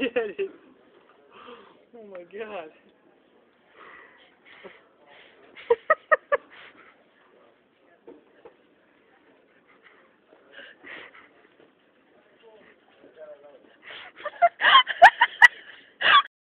get it. Oh my god.